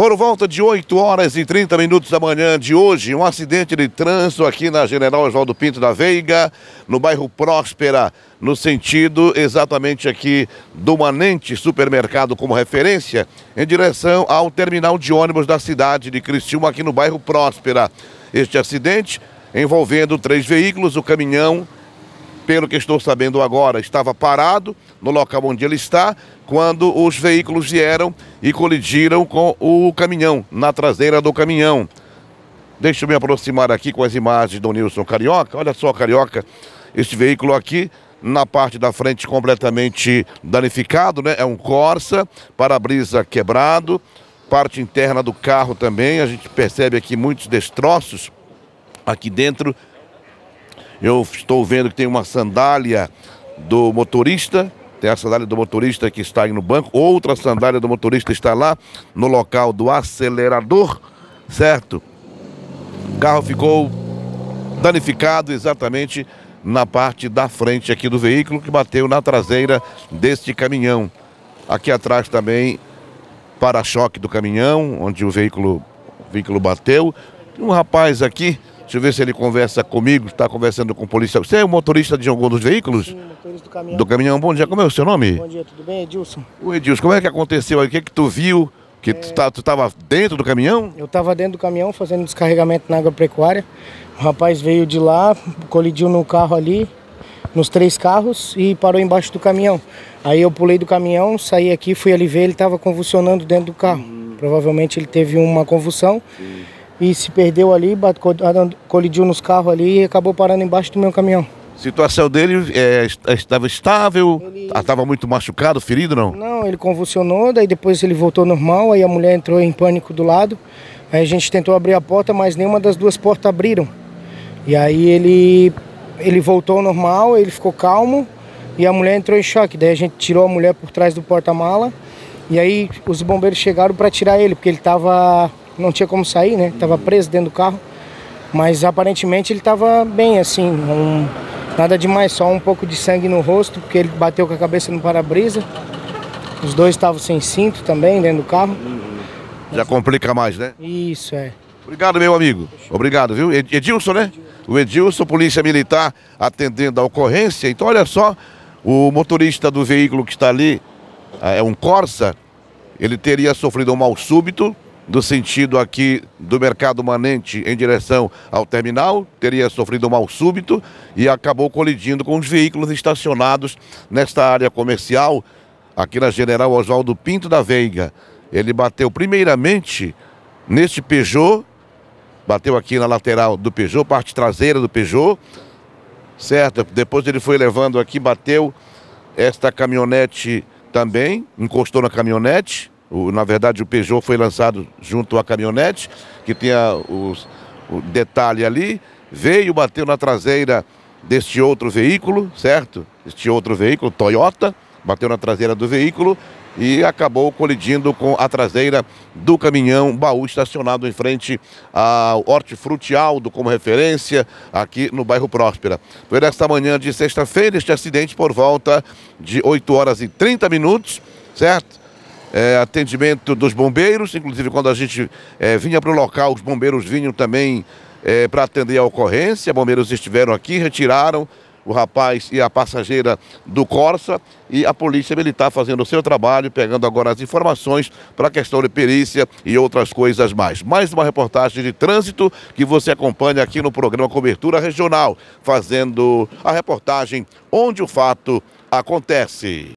Por volta de 8 horas e 30 minutos da manhã de hoje, um acidente de trânsito aqui na General Oswaldo Pinto da Veiga, no bairro Próspera, no sentido exatamente aqui do Manente Supermercado como referência, em direção ao terminal de ônibus da cidade de Criciúma, aqui no bairro Próspera. Este acidente envolvendo três veículos, o caminhão pelo que estou sabendo agora, estava parado no local onde ele está, quando os veículos vieram e colidiram com o caminhão, na traseira do caminhão. Deixa eu me aproximar aqui com as imagens do Nilson Carioca. Olha só, Carioca, este veículo aqui, na parte da frente completamente danificado, né? É um Corsa, para-brisa quebrado, parte interna do carro também. A gente percebe aqui muitos destroços aqui dentro eu estou vendo que tem uma sandália do motorista, tem a sandália do motorista que está aí no banco, outra sandália do motorista está lá no local do acelerador, certo? O carro ficou danificado exatamente na parte da frente aqui do veículo que bateu na traseira deste caminhão. Aqui atrás também para-choque do caminhão, onde o veículo, o veículo bateu. Um rapaz aqui Deixa eu ver se ele conversa comigo, está conversando com o policial. Você é o motorista de algum dos veículos? Sim, motorista do caminhão. Do caminhão. Bom dia, como é o seu nome? Bom dia, tudo bem? Edilson. O Edilson, como é que aconteceu aí? O que que tu viu? Que é... tu estava dentro do caminhão? Eu estava dentro do caminhão fazendo descarregamento na agropecuária. O rapaz veio de lá, colidiu no carro ali, nos três carros e parou embaixo do caminhão. Aí eu pulei do caminhão, saí aqui, fui ali ver, ele estava convulsionando dentro do carro. Uhum. Provavelmente ele teve uma convulsão. Sim e se perdeu ali, colidiu nos carros ali e acabou parando embaixo do meu caminhão. Situação dele é, estava estável? Estava ele... muito machucado, ferido não? Não, ele convulsionou, daí depois ele voltou normal, aí a mulher entrou em pânico do lado. Aí a gente tentou abrir a porta, mas nenhuma das duas portas abriram. E aí ele, ele voltou ao normal, ele ficou calmo e a mulher entrou em choque. Daí a gente tirou a mulher por trás do porta-mala e aí os bombeiros chegaram para tirar ele, porque ele estava não tinha como sair, né? Tava preso dentro do carro. Mas aparentemente ele estava bem, assim, um, nada demais, só um pouco de sangue no rosto, porque ele bateu com a cabeça no para-brisa. Os dois estavam sem cinto também dentro do carro. Já complica mais, né? Isso, é. Obrigado, meu amigo. Obrigado, viu? Edilson, né? O Edilson, Polícia Militar, atendendo a ocorrência. Então, olha só, o motorista do veículo que está ali, é um Corsa, ele teria sofrido um mal súbito, do sentido aqui do mercado manente em direção ao terminal, teria sofrido um mal súbito e acabou colidindo com os veículos estacionados nesta área comercial, aqui na General Oswaldo Pinto da Veiga. Ele bateu primeiramente neste Peugeot, bateu aqui na lateral do Peugeot, parte traseira do Peugeot, certo? Depois ele foi levando aqui, bateu esta caminhonete também, encostou na caminhonete, o, na verdade, o Peugeot foi lançado junto à caminhonete, que tinha os, o detalhe ali, veio, bateu na traseira deste outro veículo, certo? Este outro veículo, Toyota, bateu na traseira do veículo e acabou colidindo com a traseira do caminhão baú estacionado em frente ao Hortifruti Aldo como referência aqui no bairro Próspera. Foi nesta manhã de sexta-feira este acidente por volta de 8 horas e 30 minutos, certo? É, atendimento dos bombeiros, inclusive quando a gente é, vinha para o local, os bombeiros vinham também é, para atender a ocorrência. Bombeiros estiveram aqui, retiraram o rapaz e a passageira do Corsa e a Polícia Militar fazendo o seu trabalho, pegando agora as informações para a questão de perícia e outras coisas mais. Mais uma reportagem de trânsito que você acompanha aqui no programa Cobertura Regional, fazendo a reportagem onde o fato acontece.